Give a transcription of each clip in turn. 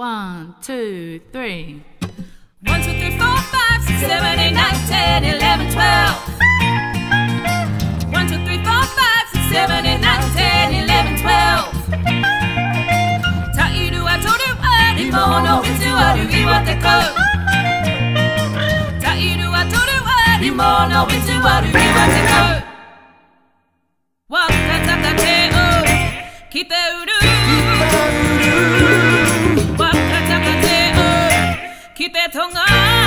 One, two, three. One, two, three, four, five, six, seven, eight, nine, ten, eleven, twelve. One, two, three, four, five, six, seven, eight, nine, ten, eleven, twelve. Ta iru wa toru wa rimono no uzu wa rugi wa te kou. Ta iru wa toru wa rimono no uzu wa wa te. Whakataka te hau kite uru 别痛啊！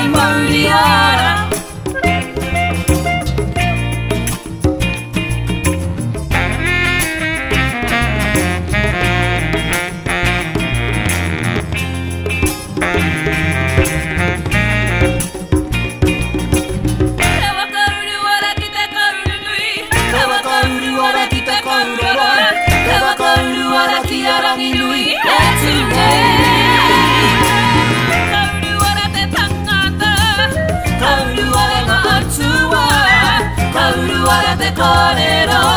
Marniara Kauru wara